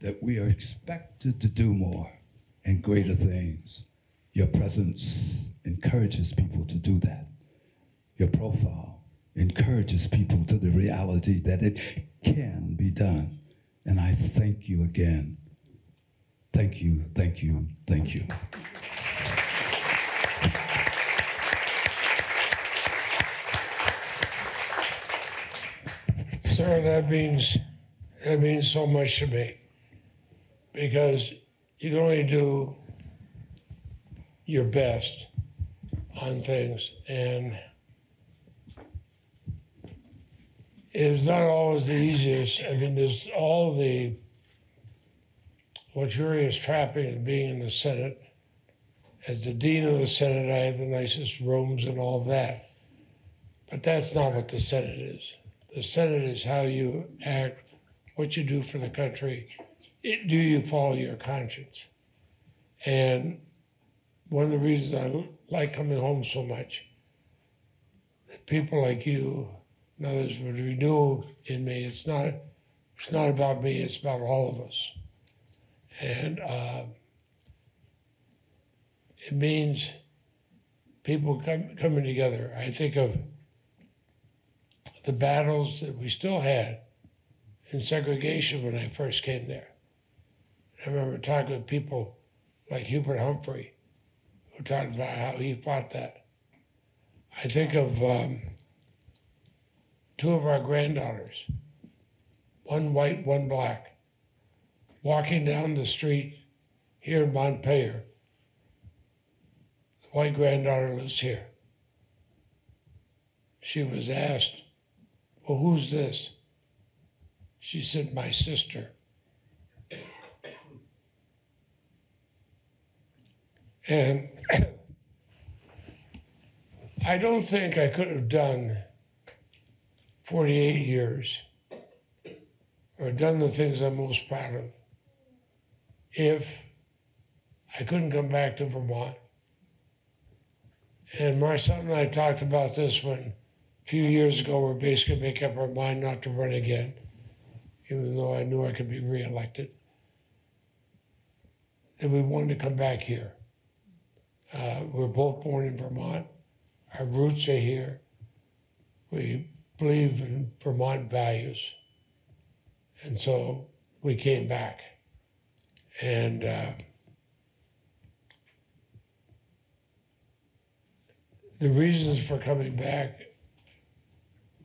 that we are expected to do more and greater things. Your presence encourages people to do that. Your profile encourages people to the reality that it can be done. And I thank you again. Thank you, thank you, thank you. That means that means so much to me because you can only do your best on things, and it is not always the easiest. I mean, there's all the luxurious trappings of being in the Senate. As the dean of the Senate, I had the nicest rooms and all that. But that's not what the Senate is. The Senate is how you act, what you do for the country. It, do you follow your conscience? And one of the reasons I like coming home so much, that people like you and others would renew in me. It's not, it's not about me. It's about all of us. And uh, it means people come, coming together. I think of the battles that we still had in segregation when I first came there. I remember talking with people like Hubert Humphrey, who talked about how he fought that. I think of um, two of our granddaughters, one white, one black, walking down the street here in Montpelier. The white granddaughter lives here. She was asked, Well, who's this? She said, My sister. And I don't think I could have done 48 years or done the things I'm most proud of if I couldn't come back to Vermont. And my son and I talked about this when few years ago, we basically make up our mind not to run again, even though I knew I could be reelected. That we wanted to come back here. Uh, we were both born in Vermont. Our roots are here. We believe in Vermont values. And so we came back. And uh, the reasons for coming back,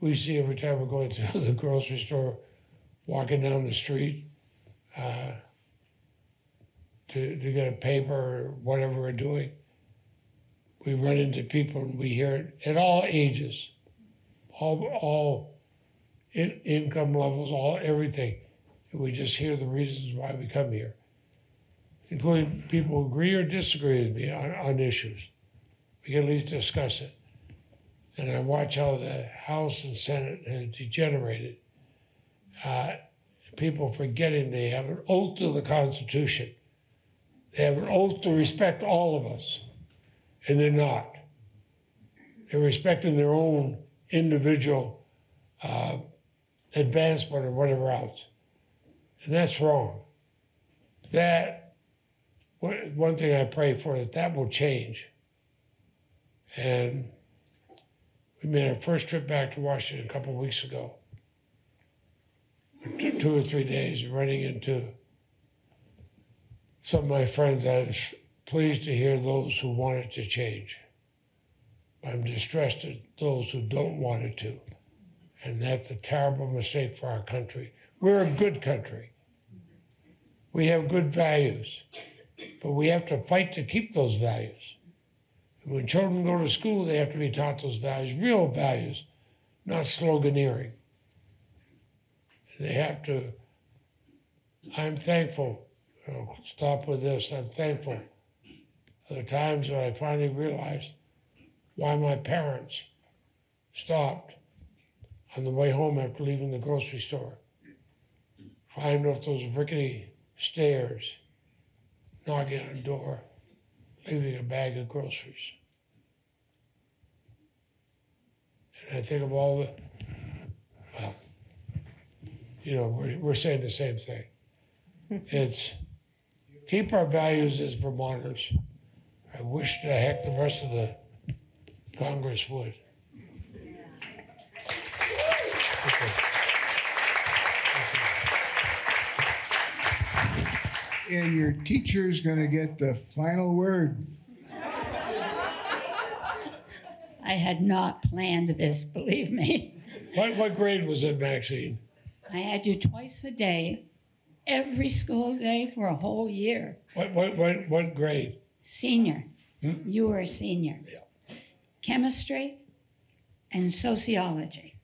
we see every time we're going to the grocery store, walking down the street uh, to, to get a paper or whatever we're doing. We run into people and we hear it at all ages, all, all in, income levels, all everything. And we just hear the reasons why we come here, including people who agree or disagree with me on, on issues. We can at least discuss it. And I watch how the House and Senate have degenerated. Uh, people forgetting they have an oath to the Constitution. They have an oath to respect all of us, and they're not. They're respecting their own individual uh, advancement or whatever else. And that's wrong. That, one thing I pray for, that that will change. And we made our first trip back to Washington a couple of weeks ago. Two, or three days running into some of my friends. I was pleased to hear those who wanted to change. I'm distressed at those who don't want it to. And that's a terrible mistake for our country. We're a good country. We have good values, but we have to fight to keep those values. When children go to school, they have to be taught those values, real values, not sloganeering. They have to. I'm thankful. I'll stop with this. I'm thankful for the times when I finally realized why my parents stopped on the way home after leaving the grocery store, climbed up those rickety stairs, knocking on a door leaving a bag of groceries. And I think of all the, well, you know, we're, we're saying the same thing. It's keep our values as Vermonters. I wish the heck the rest of the Congress would. And your teacher's going to get the final word. I had not planned this, believe me. What, what grade was it, Maxine? I had you twice a day, every school day for a whole year. What, what, what, what grade? Senior. Hmm? You were a senior. Yeah. Chemistry and sociology.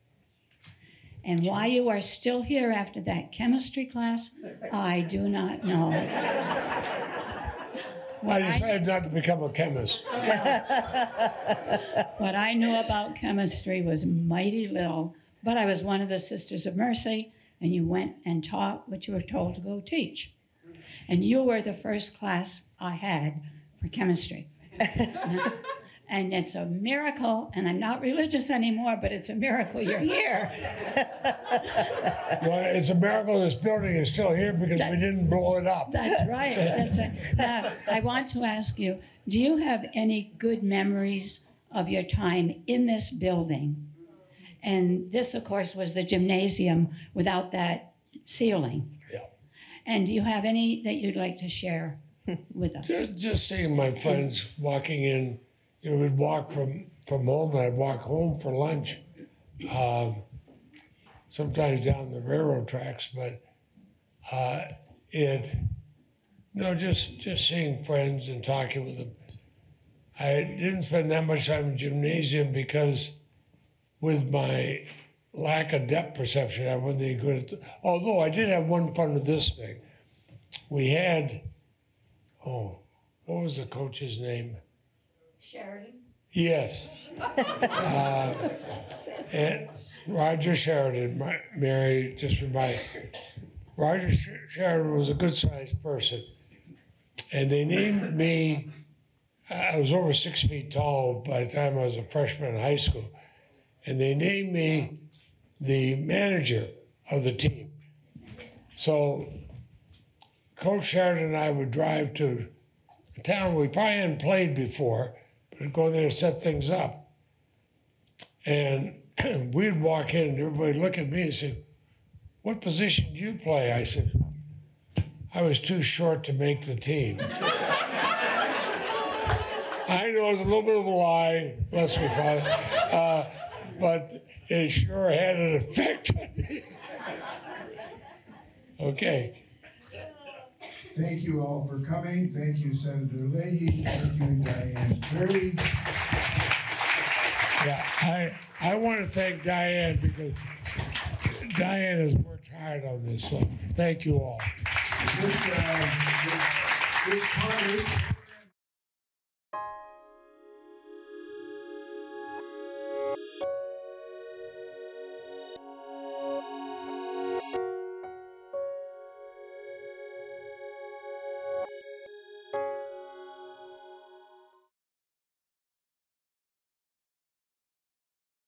And why you are still here after that chemistry class, I do not know. I decided not to become a chemist. What I knew about chemistry was mighty little, but I was one of the Sisters of Mercy, and you went and taught what you were told to go teach. And you were the first class I had for chemistry. and it's a miracle, and I'm not religious anymore, but it's a miracle you're here. Well, it's a miracle this building is still here because we didn't blow it up. That's right. That's right. I want to ask you do you have any good memories of your time in this building? And this, of course, was the gymnasium without that ceiling. Yeah. And do you have any that you'd like to share with us? Just seeing my friends walking in, you know, we'd walk from, from home, I'd walk home for lunch, um, sometimes down the railroad tracks, but uh, it, no, just, just seeing friends and talking with them. I didn't spend that much time in gymnasium because with my lack of depth perception, I wasn't any good at. The, although I did have one fun with this thing. We had, oh, what was the coach's name? Sheridan? Yes. uh, and Roger Sheridan, my, Mary just reminded. Roger Sheridan was a good sized person. And they named me, I was over six feet tall by the time I was a freshman in high school. and they named me the manager of the team. So Coach Sheridan and I would drive to a town we probably hadn't played before, but go there to set things up. And we'd walk in and everybody would look at me and say, What position do you play? I said, I was too short to make the team. I know it's a little bit of a lie, bless me, Father, uh, but it sure had an effect on me. Okay. Thank you all for coming. Thank you, Senator Leahy. Thank you, Diane Turley. Yeah, I, I want to thank Diane because Diane has worked hard on this, so thank you all. This, uh, this, this